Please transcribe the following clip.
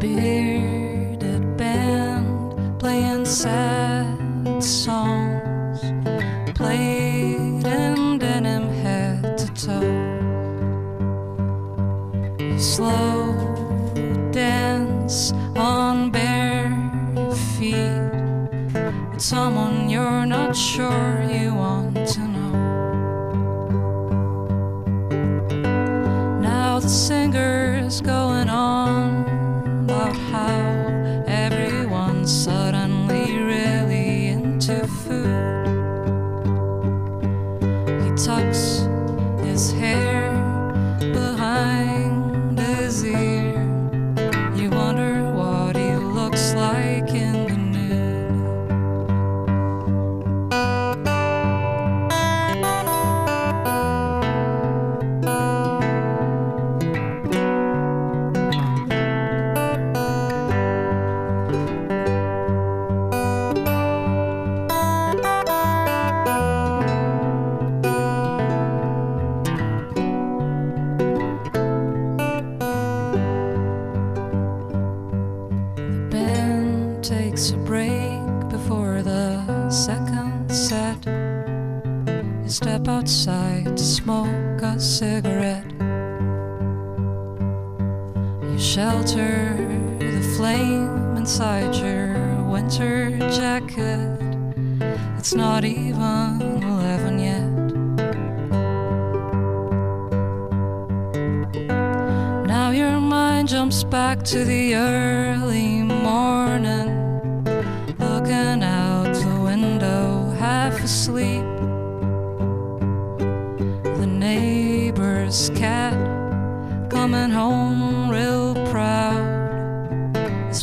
bearded band playing sad Slow dance on bare feet with someone you're not sure you want to know. Now the singer's going on about how a break before the second set. You step outside to smoke a cigarette. You shelter the flame inside your winter jacket. It's not even 11 yet. Now your mind jumps back to the early morning, looking out the window, half asleep. The neighbor's cat coming home real proud. His